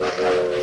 Música